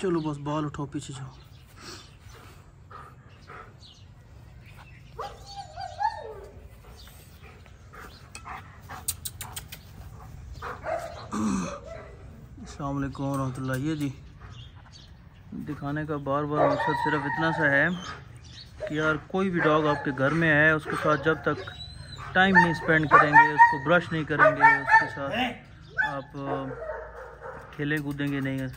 चलो बस बाल उठाओ, पीछे जाओ। अलकुम वरहमल ये जी, दिखाने का बार बार मकसद सिर्फ़ इतना सा है कि यार कोई भी डॉग आपके घर में है, उसके साथ जब तक टाइम नहीं स्पेंड करेंगे, उसको ब्रश नहीं करेंगे, उसके साथ आप खेलें कूदेंगे नहीं।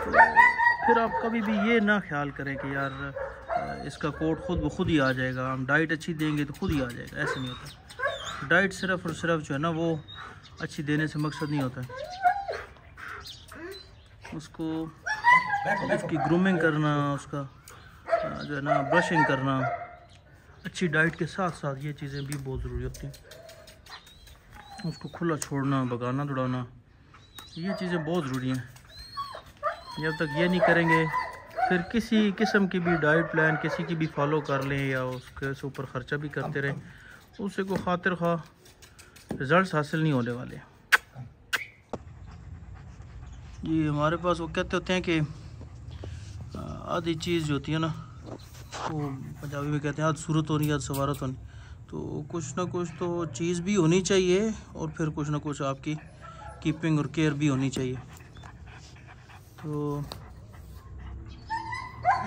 फिर आप कभी भी ये ना ख्याल करें कि यार इसका कोट खुद ब खुद ही आ जाएगा। हम डाइट अच्छी देंगे तो खुद ही आ जाएगा। ऐसे नहीं होता। डाइट सिर्फ़ और सिर्फ़ जो है ना, वो अच्छी देने से मकसद नहीं होता। उसको उसकी ग्रूमिंग करना, उसका जो है ना ब्रशिंग करना। अच्छी डाइट के साथ साथ ये चीज़ें भी बहुत ज़रूरी होती हैं। उसको खुला छोड़ना, भगाना, दौड़ाना, ये चीज़ें बहुत ज़रूरी हैं। जब तक ये नहीं करेंगे, फिर किसी किस्म की भी डाइट प्लान किसी की भी फॉलो कर लें या उसके ऊपर ख़र्चा भी करते रहें उससे कोई खातिर खा रिज़ल्ट हासिल नहीं होने वाले। जी हमारे पास, वो कहते होते हैं कि आधी चीज़ जो होती है ना, वो पंजाबी में कहते हैं आध सूरत होनी आध सवारत होनी। तो कुछ ना कुछ तो चीज़ भी होनी चाहिए और फिर कुछ ना कुछ आपकी कीपिंग और केयर भी होनी चाहिए। तो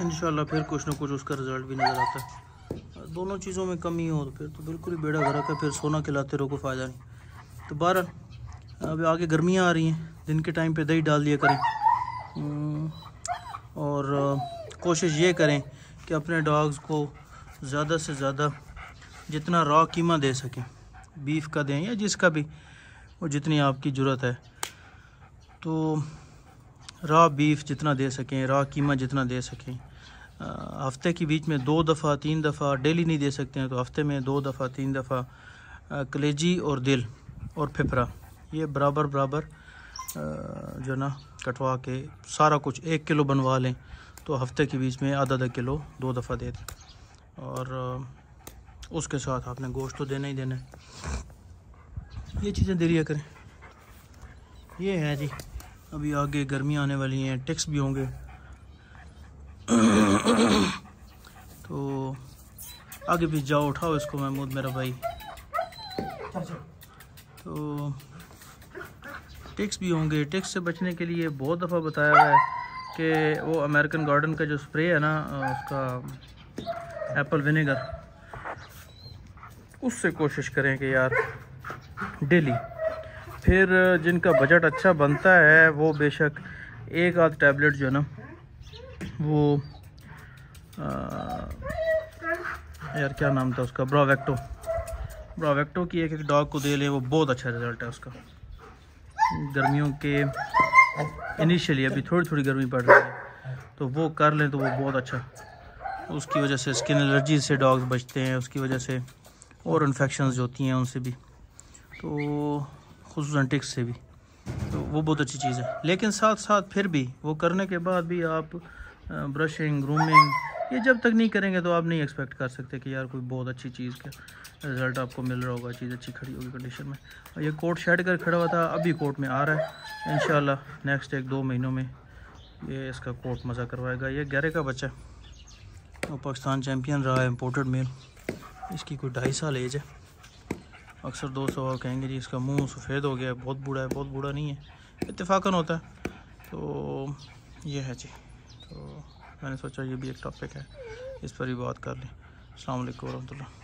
इन फिर कुछ ना कुछ उसका रिज़ल्ट भी नज़र आता है। दोनों चीज़ों में कमी हो तो फिर तो बिल्कुल ही बेड़ा घर का फिर सोना खिलाते रहो कोई फ़ायदा नहीं। तो बहर अभी आगे गर्मियाँ आ रही हैं दिन के टाइम पे दही डाल दिया करें। हम्म, और कोशिश ये करें कि अपने डॉग्स को ज़्यादा से ज़्यादा जितना रॉ कीमा दे सकें बीफ का दें या जिसका भी वो जितनी आपकी ज़रूरत है। तो रॉ बीफ जितना दे सकें, रॉ कीमा जितना दे सकें। हफ़्ते के बीच में दो दफ़ा, तीन दफ़ा डेली नहीं दे सकते हैं तो हफ़्ते में दो दफ़ा, तीन दफ़ा कलेजी और दिल और फिफरा। ये बराबर बराबर जो ना, कटवा के सारा कुछ एक किलो बनवा लें तो हफ़्ते के बीच में आधा आधा किलो दो दफ़ा दे दें। और उसके साथ आपने गोश्त तो देना ही देना है। ये चीज़ें दे करें। ये है जी। अभी आगे गर्मी आने वाली हैं, टिक्स भी होंगे। तो आगे भी जाओ, उठाओ इसको महमूद, मेरा भाई। तो टिक्स भी होंगे। टिक्स से बचने के लिए बहुत दफ़ा बताया हुआ है कि वो अमेरिकन गार्डन का जो स्प्रे है ना, उसका एप्पल विनेगर, उससे कोशिश करें कि यार, डेली। फिर जिनका बजट अच्छा बनता है वो बेशक एक आध टैबलेट जो है ना वो आ, यार क्या नाम था उसका? ब्रावेक्टो ब्रावेक्टो की एक एक डॉग को दे लें वो बहुत अच्छा रिज़ल्ट है उसका। गर्मियों के इनिशियली अभी थोड़ी थोड़ी गर्मी पड़ रही है तो वो कर लें तो वो बहुत अच्छा। उसकी वजह से स्किन एलर्जी से डॉग्स बचते हैं उसकी वजह से और इन्फेक्शन होती हैं उनसे भी। तो खसूस टिक्स से भी। तो वो बहुत अच्छी चीज़ है। लेकिन साथ साथ फिर भी, वो करने के बाद भी आप ब्रशिंग, ग्रूमिंग, ये जब तक नहीं करेंगे तो आप नहीं एक्सपेक्ट कर सकते कि यार कोई बहुत अच्छी चीज़ का रिज़ल्ट आपको मिल रहा होगा, चीज़ अच्छी खड़ी होगी कंडीशन में। ये कोट शेड कर खड़ा हुआ था, अभी कोर्ट में आ रहा है। इन नेक्स्ट एक दो महीनों में ये इसका कोट मज़ा करवाएगा। ये गहरे का बच्चा है। वो पाकिस्तान चैम्पियन रहा है इम्पोर्टेड मेल इसकी कोई ढाई साल एज है। अक्सर दोस्त और कहेंगे जी, इसका मुँह सफ़ेद हो गया है, बहुत बूढ़ा है, बहुत बूढ़ा नहीं है इतफाक़न होता है। तो ये है जी। तो मैंने सोचा ये भी एक टॉपिक है, इस पर भी बात कर लें। अलैक् वरहमल